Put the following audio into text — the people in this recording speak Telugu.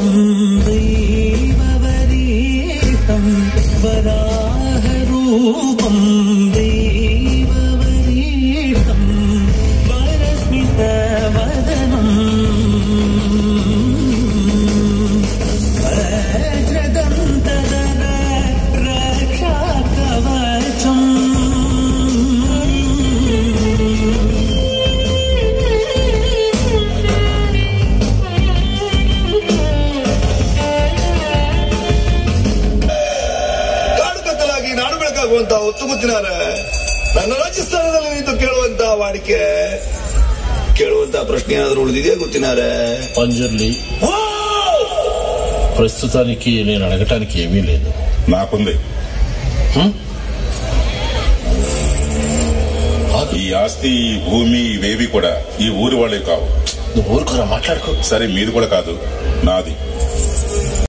தெய்வம் தெய்வவரீதம் வராக ரூபம் தெய்வம் ಕತ್ತಲಾಗಿ ನಾಡು ಬೆಳಕಾಗುವಂತ ಹೊತ್ತು ಗೊತ್ತಿನಾರ ನನ್ನ ರಾಜಸ್ಥಾನದಲ್ಲಿ ನಿಂತು ಕೇಳುವಂತ ವಾಡಿಕೆ ಕೇಳುವಂತ ಪ್ರಶ್ನೆ ಏನಾದ್ರೂ ಉಳಿದಿದೆಯಾ ಗೊತ್ತಿನಾರ పంజర్లి ప్రస్తుతానికి నేను అడగటానికి ఏమీ లేదు నాకుంది హ్మ్? ఈ ఆస్తి ఈ భూమి ఇవేవి కూడా ఈ ఊరి వాళ్ళే కావు నువ్వు ఊరుకోరా మాట్లాడుకో సరే మీది కూడా కాదు నాది